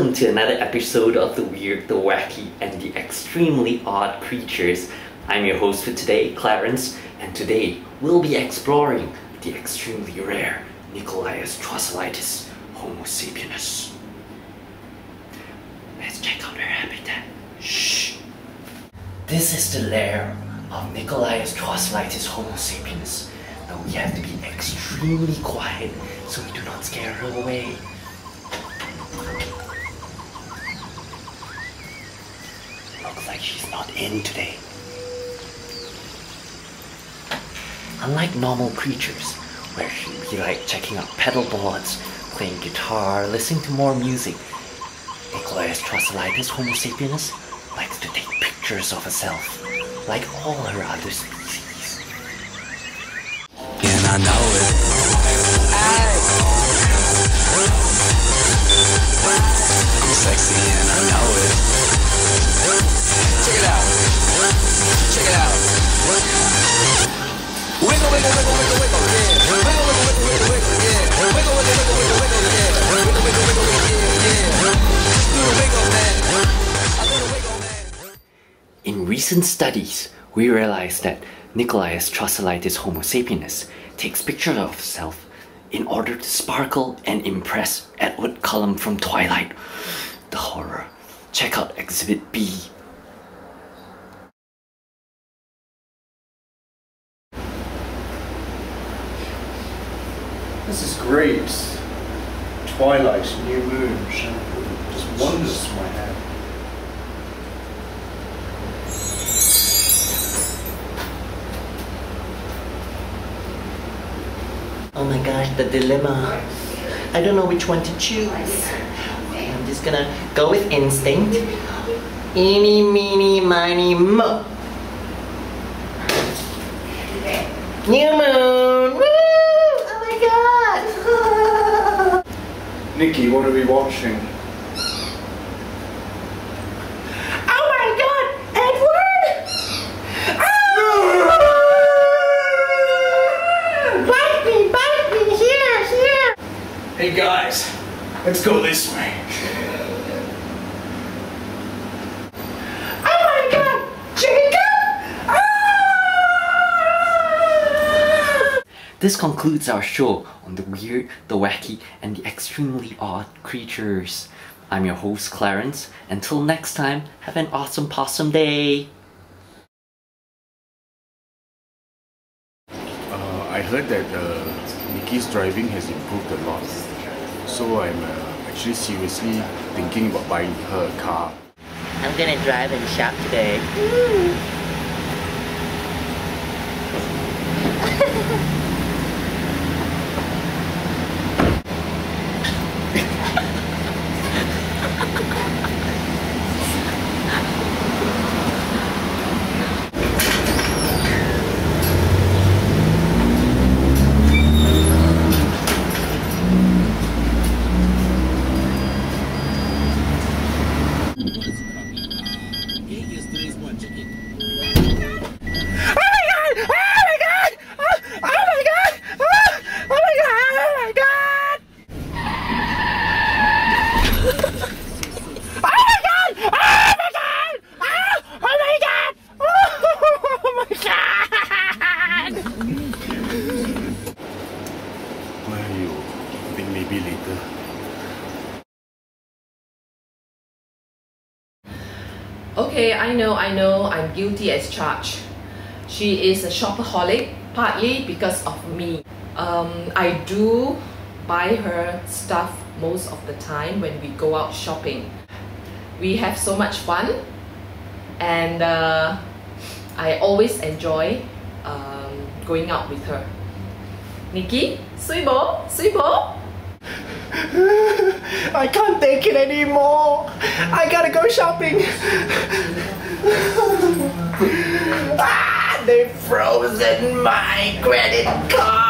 Welcome to another episode of The Weird, the Wacky, and the Extremely Odd Creatures. I'm your host for today, Clarence, and today we'll be exploring the extremely rare Nicolaius Trosillitis Homo sapiens. Let's check out their habitat. Shh! This is the lair of Nicolaius Trosillitis Homo sapiens. Now we have to be extremely quiet so we do not scare her away. She's not in today. Unlike normal creatures, where she'd be like checking out pedal boards, playing guitar, listening to more music, Nicolaius Trosillitis Homo sapiens likes to take pictures of herself, like all her other species. And I know it. I'm sexy In recent studies, we realized that Nicolaius Trosillitis Homo sapiens takes pictures of herself in order to sparkle and impress Edward Cullen from Twilight. The horror. Check out Exhibit B. This is great. Twilight, new moon, shampoo. Just wonders my hair. Oh my gosh, the dilemma. I don't know which one to choose. I'm just gonna go with instinct. Eeny, meeny, miny, mo. New moon! Woo! Oh my god! Nikki, what are we watching? oh my god! Edward! Bite me! Bite me! Here! Here! Hey guys, let's go this way. Oh my god! Jacob! Ah! This concludes our show on the weird, the wacky, and the extremely odd creatures. I'm your host, Clarence. Until next time, have an awesome possum day! Uh, I heard that uh, Nikki's driving has improved a lot. So I'm uh, actually seriously thinking about buying her a car. I'm gonna drive and shop today. Okay, I know, I know, I'm guilty as charged. She is a shopaholic, partly because of me. Um, I do buy her stuff most of the time when we go out shopping. We have so much fun, and uh, I always enjoy um, going out with her. Nikki, Suibo, Suibo. I can't take it anymore. I gotta go shopping. ah, they've frozen my credit card.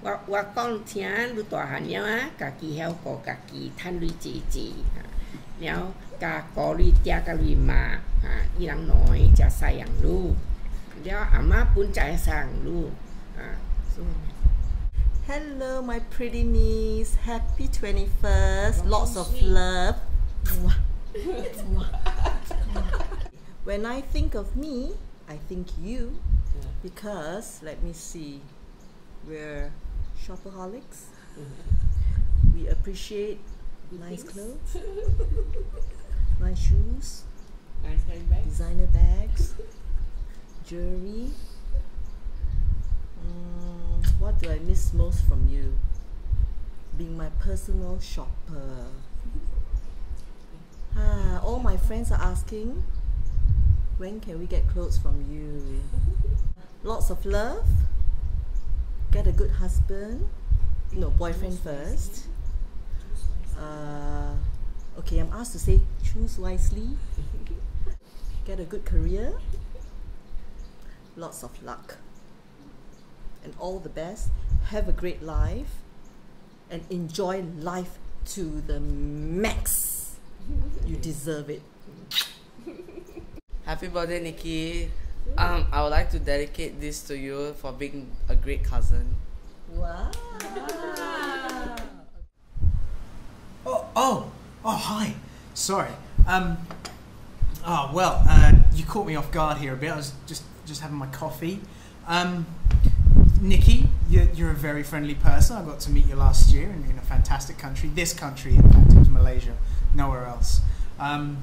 我我讲听愈大汉了啊，家己晓顾家己，趁钱自己，了甲顾虑爹甲虑妈，啊，伊人两个食西洋路，了阿妈本在西洋路，啊。Hello my pretty niece happy 21st lots of love When I think of me I think you because let me see where shopaholics. We appreciate nice clothes, nice shoes, nice handbag designer bags, jewelry. Mm, what do I miss most from you? Being my personal shopper. Ah, all my friends are asking, when can we get clothes from you? Lots of love. Get a good husband. No, boyfriend first. Uh, okay, I'm asked to say choose wisely. Get a good career. Lots of luck. And all the best. Have a great life. And enjoy life to the max. You deserve it. Happy birthday, Nikki. Um, I would like to dedicate this to you for being a great cousin. Wow. Oh, oh, oh, hi. Sorry. Um, oh, well, uh, you caught me off guard here a bit. I was just, just having my coffee. Um, Nikki, you're, you're a very friendly person. I got to meet you last year in, in a fantastic country. This country, in fact, it was Malaysia, nowhere else. Um,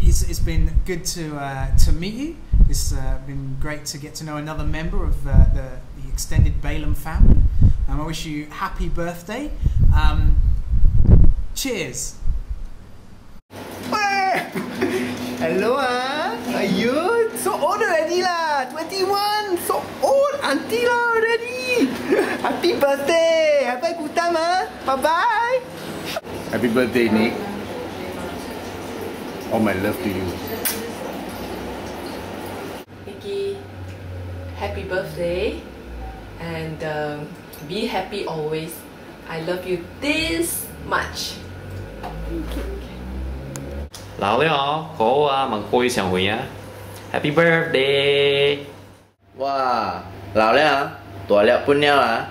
it's, it's been good to, uh, to meet you. It's uh, been great to get to know another member of uh, the, the extended Balaam family. Um, I wish you happy birthday. Um, cheers. Hello ah, Ayun, so old already lah, 21, so old, auntie lah already. Happy birthday, happy kutam ah, bye bye. Happy birthday, Nick. All my love to you. happy birthday and uh, be happy always. I love you this much. Lão đi hả? Có à, mình khôi sàng hủy á. Happy birthday. Wow, lão đi hả? Tuổi liệu bún nhau hả?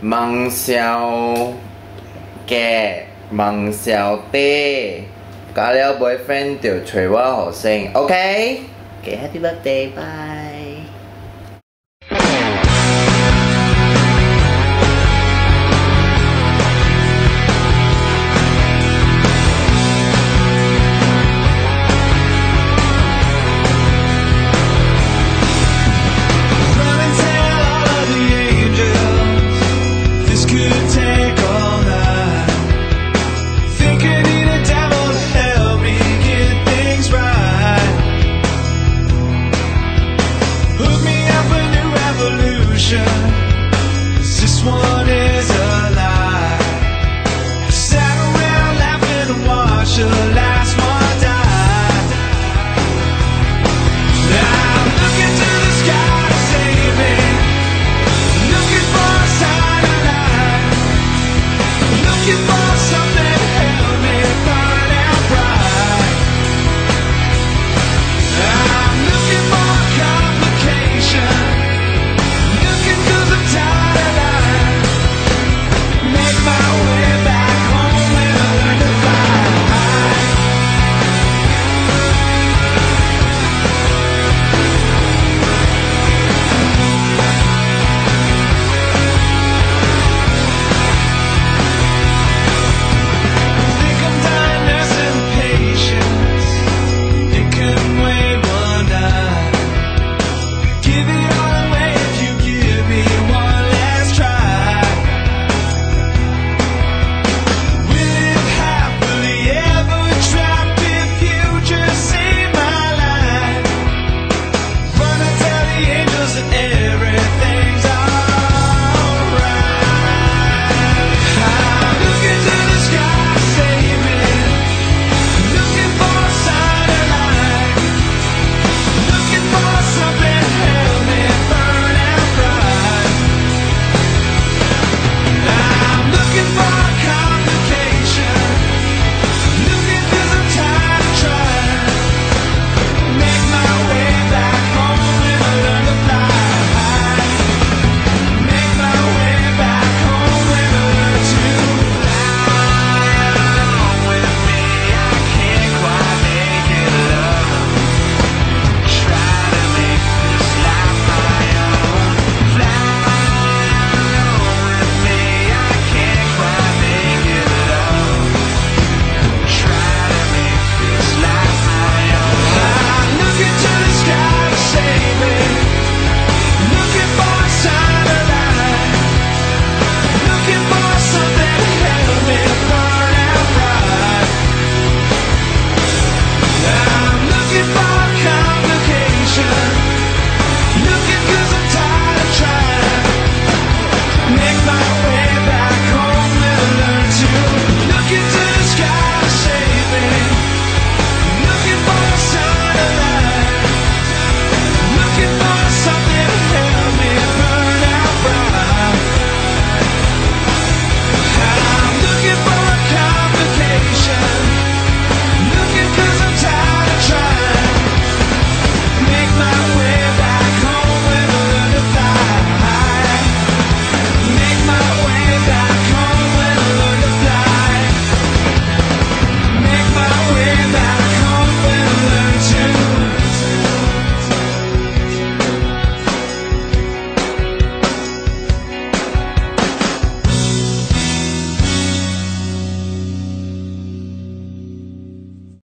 Măng xèo kè, măng xèo tê. Cả liệu boyfriend đều chùi hoa học sinh. Ok? Okay, happy birthday, bye.